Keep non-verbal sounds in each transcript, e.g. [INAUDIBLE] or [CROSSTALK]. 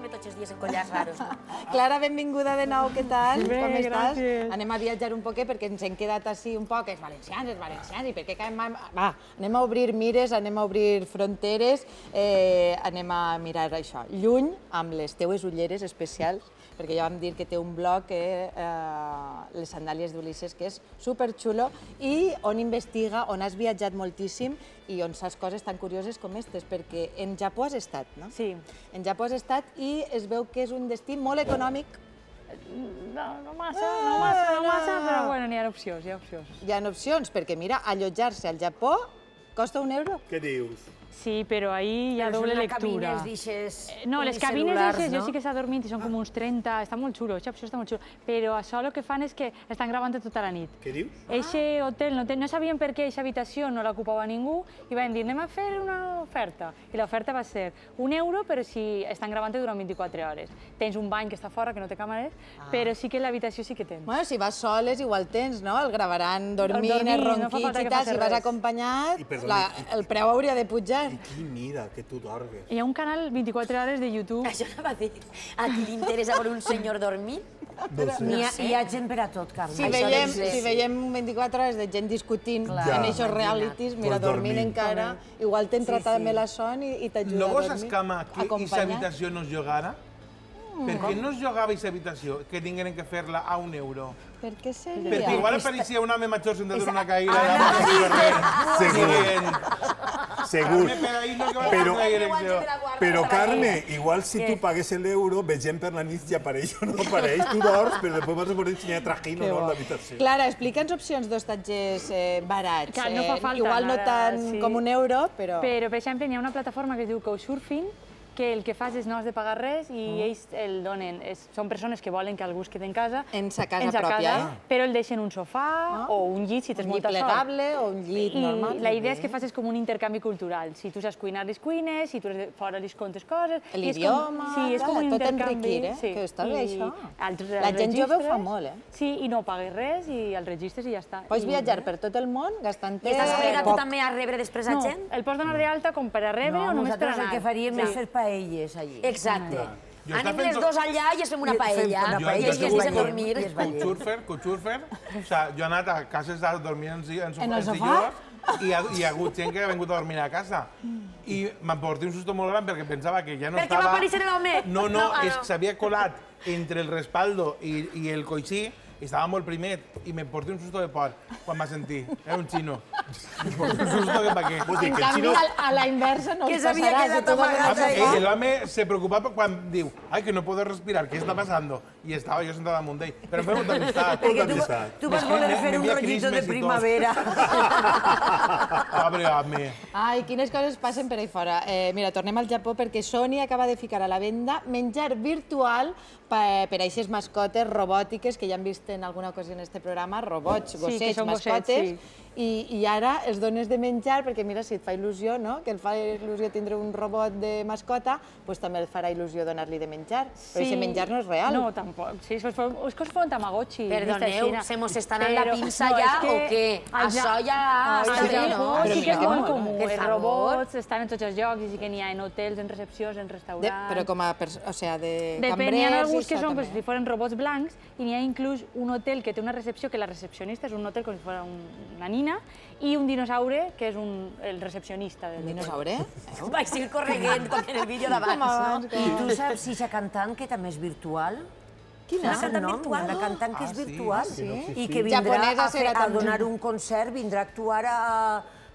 trobar-me tots els dies en collars raros. [LAUGHS] Clara, benvinguda de nou, què tal? Bé, Com estàs? gràcies. Anem a viatjar un poquet perquè ens hem quedat així un poc, els valencians, els valencians, i per què caiem... a- Va, anem a obrir mires, anem a obrir fronteres, eh, anem a mirar això, lluny, amb les teues ulleres especials, perquè ja vam dir que té un blog, que, eh, les sandàlies d'Ulisses, que és superxulo, i on investiga, on has viatjat moltíssim i on saps coses tan curioses com aquestes, perquè en Japó has estat, no? Sí. En Japó has estat i es veu que és un destí molt econòmic. No, no massa, no massa, no massa, però bueno, n'hi ha opcions, hi ha opcions. Hi ha opcions, perquè mira, allotjar-se al Japó costa un euro. Què dius? Sí, però ahí hi ha doble lectura. cabines d'ixes Eh, No, les cabines unicel·lulars, d'aixes, jo no? sí que s'ha dormit i són com uns 30, està molt xulo, opció està molt xulo, però això el que fan és que estan gravant tota la nit. Què dius? Eixe hotel, no, no sabien per què aquesta habitació no l'ocupava ningú i van dir anem a fer una oferta. I l'oferta va ser un euro però si estan gravant durant 24 hores. Tens un bany que està fora, que no té càmeres, però sí que l'habitació sí que tens. Bueno, si vas soles, igual tens, no? El gravaran dormint, Dormint, no ronquits falta i tal. Si vas res. acompanyat, I la, el preu hauria de pujar. I qui mira que tu dorgues? Hi ha un canal 24 hores de YouTube Això anava a dir. A qui li interessa veure un senyor? Doncs N'hi ha, hi ha gent per a tot, Carme. Si Això veiem, ser, si sí. veiem 24 hores de gent discutint Clar. en Ja. aquests realities, mira, Pues dormint dormint. encara, igual t'entra Sí, també sí. la son i, i t'ajuda No a vos dormir. escama que aquesta habitació no es jugara? Per què no es jugava aquesta habitació que tingueren que fer-la a un euro? Per què seria? Perquè igual apareixia un home major sentat en una caïra Ah, i no, no sí, res. Segur. Però-. Però, Carme, igual si tu pagues l'euro, vegem per la nit si apareix o no apareix. Tu dors, però després vas a poder ensenyar trajino no, a l'habitació. Clara, explica'ns opcions d'hostatges eh, barats. Que no fa Eh, falta Igual no ara, tant sí. com un euro, però... Però, per exemple, hi ha una plataforma que es diu Couchsurfing, que el que fas és no has de pagar res i ells el donen. És, són persones que volen que algú es quedi en casa. En sa casa en sa pròpia, casa, Però el deixen un sofà o un llit, si tens un llit molta sort. plegable o un llit I normal. la idea és que facis com un intercanvi cultural. Si tu saps cuinar, les cuines, si tu eres de fora, les contes coses... I L'idioma, Sí, és com un tot intercanvi. enriquir, eh? Sí. Que està bé, I això. altres La gent jove ho fa molt, eh? Sí, i no pagues res i els registres i ja està. Pots I- viatjar per tot el món gastant I estàs obligat tu també a rebre després a No, gent? el pots donar d'alta com per a rebre No, o només per nosaltres anar. el que faríem Sí. és fer paelles allí. Exacte. Jo Anem estava les dos allà i es fem una paella. una I paella, i es de ballem, dormir. i es ballem. Couchsurfer, couchsurfer. O sigui, jo he anat a cases de dormir en, en, sofà, En el sofà? i hi ha, hi ha hagut gent que ha vingut a dormir a casa. I me'n porté un susto molt gran perquè pensava que ja no estava... va aparèixer l'home? No, no, No, ah, és no. que s'havia colat entre el respaldo i, i el coixí i estava molt primet i me'n porté un susto de por quan va sentir. Era un xino. Un susto que pa què. Vols dir En que el canvi, xino... a, a la inversa no Que us s'havia passarà. quedat Si tu vas amagat al ahí. sofà- Eh, El home se preocupa quan diu ay, que no puedo respirar, ¿qué está pasando? I estava jo sentada damunt d'ell. Però em feia molta amistat. Perquè tu, tu vas voler fer un rollito de primavera. [LAUGHS] Pobre home. Ai, quines coses passen per ahí fora. Eh, mira, tornem al Japó perquè Sony acaba de ficar a la venda menjar virtual per, per a aquestes mascotes robòtiques que ja hem vist en alguna ocasió en este programa, robots, gossets, mascotes, sí. i, i ara els dones de menjar, perquè mira, si et fa il·lusió, no?, que et fa il·lusió tindre un robot de mascota, doncs també et farà il·lusió donar-li de menjar. Però aquest menjar no és real. No, tampoc. Sí, és, que us fa un tamagotchi. Perdoneu, se mos està anant la pinça no, ja que o què? Això Ja- Japó no? Però Sí que és molt comú. Els favor. robots estan en tots els llocs, i sí que n'hi ha en hotels, en recepcions, en De, restaurants... però com a, o sea, de Depèn, cambrers... n'hi ha i alguns que això són com si foren robots blancs i n'hi ha inclús un hotel que té una recepció que la recepcionista és un hotel com si fos un, una nina i un dinosaure que és un, el recepcionista del Un dinosaure? [LAUGHS] Vaig ir correguent com en el vídeo d'abans. abans, com I tu saps si aquesta cantant que també és virtual? Quina? Saps el cantant nom? virtual? Una cantant que Ah, és sí? virtual Sí, no, sí, i sí. que vindrà a, fer, a donar un concert, vindrà a actuar a,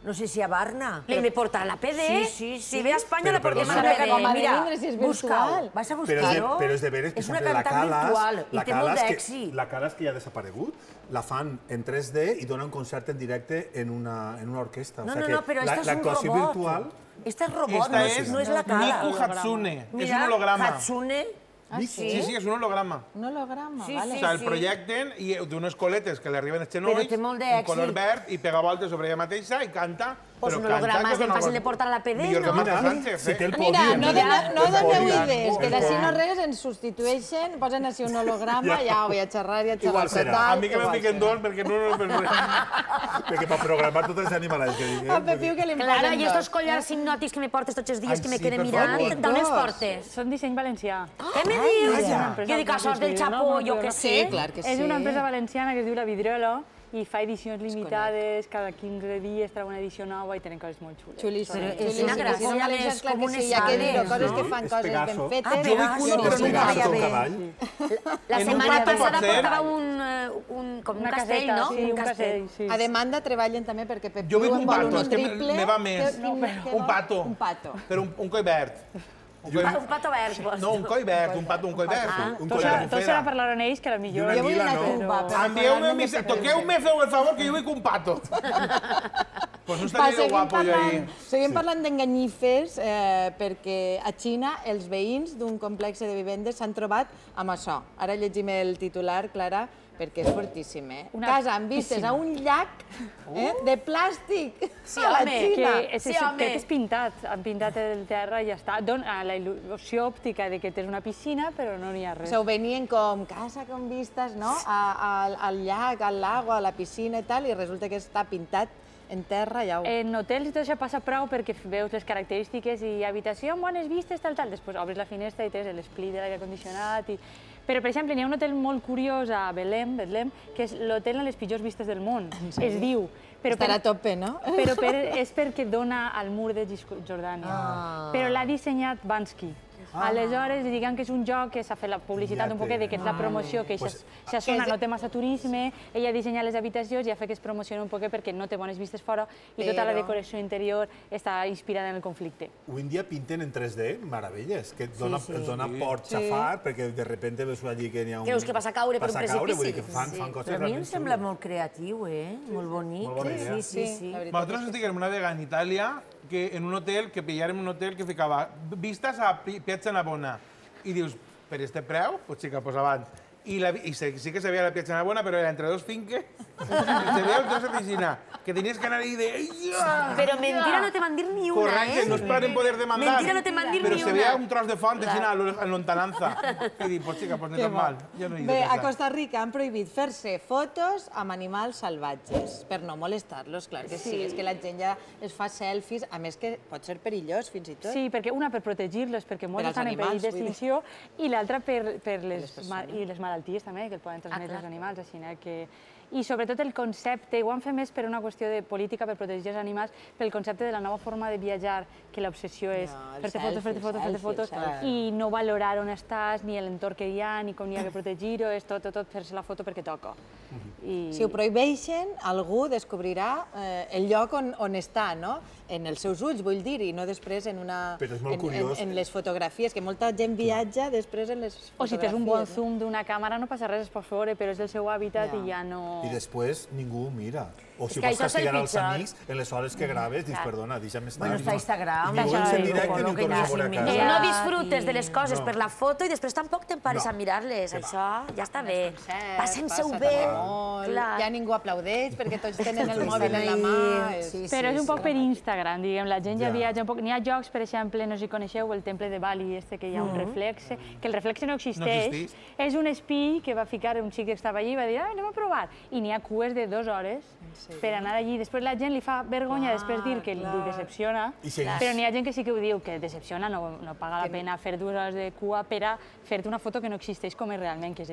no sé si a Barna. L'hem de portar a la PD. Sí, sí, sí. Si ve a Espanya, Però la portem a la Però com a PD. de vindre, si és virtual. busca-ho. Vas a Però és, de, buscar-ho. però és de veres que és una sempre la cantant Calas, virtual i la té molt Calas que, d'èxit. la Calas que ja ha desaparegut, la fan en 3D i dona un concert en directe en una, en una orquestra. No, o sea no, no, però la- esta és un l'actuació robot. virtual... Esta és robot, Esta no, és és, no és la cara. Miku Hatsune. és Mira, un holograma. Hatsune Ah, sí? Sí, sí, és un holograma. Un holograma, Sí, vale. O sigui, el sí. projecten i té unes coletes que li arriben Però té molt un color verd, i pega voltes sobre ella mateixa i canta. Pues però un holograma que és ben una fàcil de portar a la PD, Millor que no? Mira, Sánchez, si eh? té el Mira, no, El dona, no pòdium. doneu idees, que d'ací no res ens substitueixen, posen així un holograma, ja voy a xerrar i a xerrar. Igual serà. A mi que me igual fiquen dos perquè no... no, no, no. [LAUGHS] Perquè per programar tots els animals que A diguem... Pepiu que li Claro, posen i estos collars hipnòtics que me portes tots els dies que me quedé per mirant, d'on els portes? Són disseny valencià. Què me dius? Jo dic, això és del Chapo, jo què sé. Sí, clar que sí. És una empresa valenciana que es diu La Vidriola i fa edicions limitades, cada 15 dies treu una edició nova i tenen coses molt xules. Xulíssim. Però és una gràcia, Com a València, més, clar com sí, hi ha que coses que fan És coses ben fetes. Ah, Jo vull Pegaso. una, però Un un gato. un cavall. La un setmana passada portava un, eh, un, com un Una castell, no? sí, un castell, sí. A demanda treballen també perquè Pep Jo vull Piu un en vol pato, és que me- triple. va més. un vol- pato. Un pato. Però un, un coi verd. Un coi... Ah, Un pato verd, vols No, un coi verd, un pato, un coi verd. Ah. Un Tot coi de serà, tot serà bufera. parlar amb ells, que la I millor... Jo vull anguila, una no? tumba. però Envieu-me, parlant mis... de toqueu-me, feu el favor, que jo vull un pato. pues no Va, estaria seguim guapo jo ahí. parlant, seguim parlant d'enganyifes eh, perquè a Xina els veïns d'un complex de vivendes s'han trobat amb això. Ara llegim el titular, Clara, perquè és fortíssim, eh? Una Casa amb vistes a un llac eh, de plàstic Sí, [LAUGHS] a la home, que Xina. és, Sí, home. crec que és pintat, han pintat el terra i ja està. Dona la il·lusió òptica de que tens una piscina, però no n'hi ha res. sigui, venien com casa con vistes, no? A, a, al llac, al lago, a la piscina i tal, i resulta que està pintat en terra, ja ho... En hotels tot això passa prou perquè veus les característiques i habitació amb bones vistes, tal, tal. Després obres la finestra i tens l'esplit de l'aire condicionat. I... Però, per exemple, n'hi ha un hotel molt curiós a Belém, Betlem, que és l'hotel amb les pitjors vistes del món. Es diu. Però Estarà a tope, no? però per, és perquè dona al mur de Cisjordània. Ah. Però l'ha dissenyat Bansky. Aleshores, diguem que és un joc que s'ha fet la publicitat Ja un poquet de que és la promoció, que Pues, pues, zona no té massa turisme, ella ha dissenyat les habitacions i ha fet que es promocioni un poquet perquè no té bones vistes fora i tota la Però- decoració interior està inspirada en el conflicte. Avui en dia pinten en 3D meravelles, que et dona, et dona por xafar, perquè de repente veus allí que n'hi ha un... Creus que vas a caure per un a caure, vull dir precipici? que fan, Sí. fan coses Però a mi em sembla molt creatiu, eh? Molt bonic. Molt bona idea. Sí, sí, sí. veritat. Nosaltres estiguem una vegada en Itàlia, que en un hotel, que pillàrem un hotel que ficava vistes a Pi- Piazza Navona. I dius, per este preu, sí que posaven. I, la, i sí, sí que se veia la Piazza Navona, però era entre dos finques, se veia el de piscina, que tenies que ahí de... "Ia". Però mentira no te van dir ni una, Correcte, eh? no es poden poder demandar. Mentira no te van dir Però ni se una. veia un tros de font així en lontananza. I dic, pues xica, pues no tan bo. mal. Ja no hi he Bé, de a. Costa Rica han prohibit fer-se fotos amb animals salvatges per no molestar-los, clar que sí. És que la gent ja es fa selfies, a més que pot ser perillós fins i tot. Sí, perquè una per protegir-los, perquè molts estan en perill d'extinció, i l'altra per, per les, ma i les malalties també, que el poden transmetre clar. els animals, així eh, que... I sobretot el concepte, ho han fet més per una qüestió de política per protegir els animals, pel concepte de la nova forma de viatjar, que l'obsessió és No, fer-te fotos, fer-te fotos, fer-te fotos, i no valorar on estàs, ni l'entorn que hi ha, ni com n'hi ha que protegir-ho, és tot, tot, tot fer-se la foto perquè toca. I... Si ho prohibeixen, algú descobrirà eh, el lloc on, on està, no? En els seus ulls, vull dir, i no després en una... Però és molt en, curiós. En, en les fotografies, que molta gent viatja després en les fotografies. O si tens un bon no? zoom d'una càmera no passa res, es pot veure, però és el seu hàbitat i ja no... I després ningú ho mira. O si que vols castigar els amics, en les hores que graves, dius, perdona, deixa'm estar. Bueno, està no- Instagram, ni ho veus en és directe ni ho tornes a veure a casa. No, disfrutes de les coses per la foto i després tampoc te'n pares a mirar-les. Això ja està bé. Passem-se-ho bé. Ja ningú aplaudeix perquè tots tenen el mòbil en la mà. Però és un poc per Instagram, diguem, la gent ja, Ja. viatja un poc. N'hi ha jocs, per exemple, no sé si coneixeu, el temple de Bali, este que hi ha un reflexe, que el reflexe no existeix. existeix. és un espill que va ficar un xic que estava allí i va dir, ah, anem a provar. I n'hi ha cues de dues hores per anar allí. Després la gent li fa vergonya després dir que li decepciona, I segueix. però n'hi ha gent que sí que ho diu, que decepciona, no, no paga la pena fer dues hores de cua per a fer-te una foto que no existeix com és realment, que és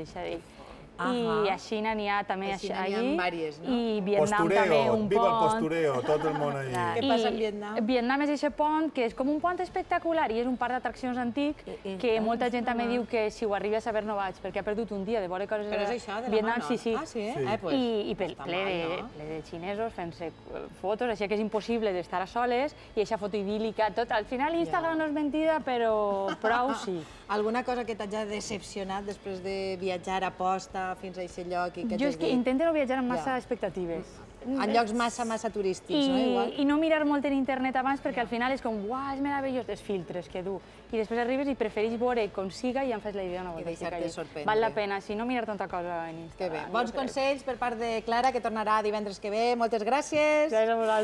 d'ell. I a Xina n'hi ha també A Xina allí, n'hi ha vàries, no? i Vietnam també Postureo, un viva el pont. postureo, tot el món allí. Què passa en Vietnam? Vietnam és aquest pont que és com un pont espectacular i és un parc d'atraccions antic Eh, que molta gent també diu que si ho arriba a saber no vaig perquè ha perdut un dia de veure coses Però és a això, de la Vietnam, mà, no? sí, sí. Ah, sí? eh? Sí. Eh, pues, I, i ple, ple, mal, de, no? ple de xinesos fent-se fotos, així que és impossible d'estar a soles i aquesta foto idíl·lica, tot. Al final Instagram no és mentida, però prou sí. [LAUGHS] Alguna cosa que t'hagi decepcionat després de viatjar a posta arribar fins a aquest lloc i que Jo és que intento no viatjar amb massa Ja. expectatives. En llocs massa, massa turístics, I, no? Igual. I no mirar molt en internet abans perquè al final és com, uah, és meravellós, els filtres que du. I després arribes i prefereix veure com siga i ja em fas la idea una volta. I deixar-te que sorprendre. Val la pena, si no mirar tanta cosa en Que Instagram. bé. Bons consells per part de Clara, que tornarà divendres que ve. Moltes gràcies. Gràcies a vosaltres.